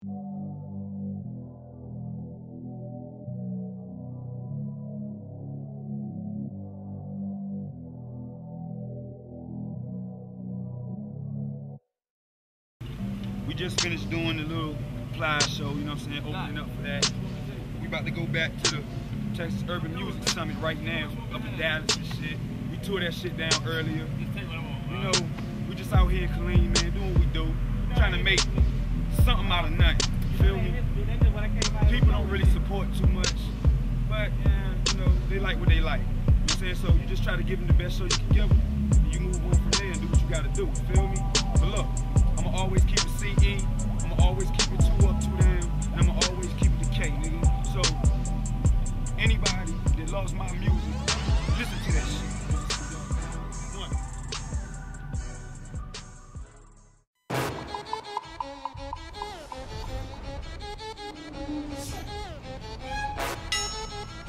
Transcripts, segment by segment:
We just finished doing the little fly show, you know what I'm saying? Opening up for that. We about to go back to the Texas Urban Music Summit right now, up in Dallas and shit. We tore that shit down earlier. You know, we just out here clean, man, doing what we do. Trying to make something out of nothing. Feel me? People don't really support too much, but yeah, you know, they like what they like. You know I'm saying? So you just try to give them the best show you can give them. And you move on from there and do what you gotta do. Feel me? But look, I'ma always keep it CE. I'ma always keep it two up, two down, and I'ma always keep it the K, nigga. So anybody that loves my music, listen to that shit.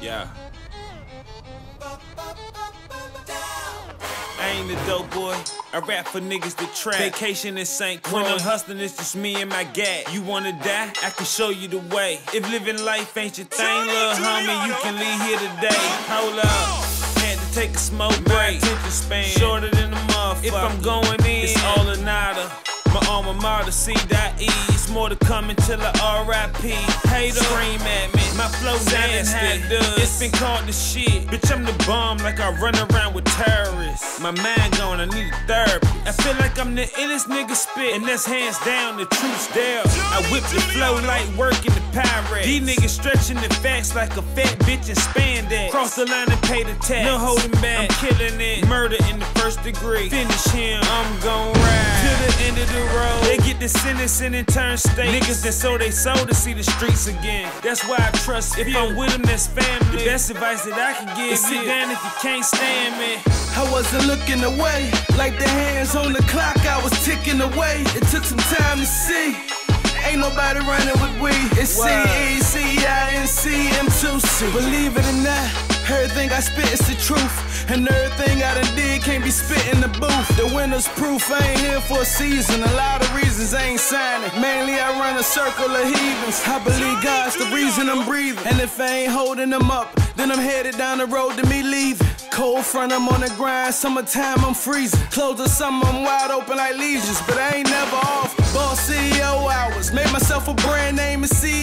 Yeah. I ain't a dope boy. I rap for niggas that trap. Vacation in St. Croix. When I'm hustling, it's just me and my gat. You wanna die? I can show you the way. If living life ain't your thing, little homie, you can leave here today. Hold up. Had to take a smoke break. Attention span shorter than a motherfucker. If I'm going in, it's all or nada. Alma mater, C.E. It's more to come until I R.I.P. Hater, scream at me. My flow nasty. How it does. It's been called the shit. Bitch, I'm the bomb like I run around with terrorists. My mind gone, I need a therapy. I feel like I'm the illest nigga spit, and that's hands down the truth's there. I whip the flow like working the pirate. These niggas stretching the facts like a fat bitch in spandex. Cross the line and pay the tax. No holding back. I'm killing it. Murder in the first degree. Finish him. I'm gon' ride to the end of the road. They get the sentencing and then turn state. Niggas that sold they soul to see the streets again. That's why I trust if I'm with them, that's family. The best advice that I can give is sit down if you can't stand me. I wasn't looking away. Like the hands on the clock, I was ticking away. It took some time to see. Ain't nobody running with we. It's C E C I N C M 2 C. Believe it or not, everything I spit is the truth. And everything I done did can't be spit in the booth. The winner's proof, I ain't here for a season. A lot of reasons I ain't signing. Mainly I run a circle of heathens. I believe God's the reason I'm breathing. And if I ain't holding them up, then I'm headed down the road to me leaving. Cold front, I'm on the grind. Summertime, I'm freezing. Close to summer, I'm wide open like legions. But I ain't never off. Boss CEO hours. Made myself a brand name and CM2C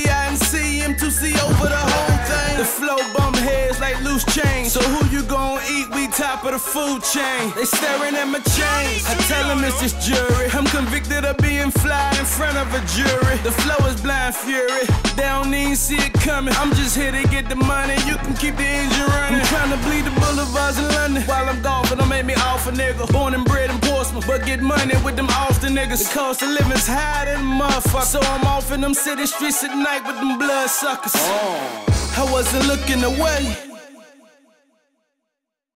change. So who you gon' eat? We top of the food chain. They staring at my chains. I tell them it's just jury. I'm convicted of being fly in front of a jury. The flow is blind fury. They don't even see it coming. I'm just here to get the money. You can keep the engine running. I'm trying to bleed the boulevards in London. While I'm golfing, don't make me off a nigga. Born and bred in Portsmouth, but get money with them Austin niggas. The cost of living's higher than a motherfucker. So I'm off in them city streets at night with them blood suckers. Oh. I wasn't looking away.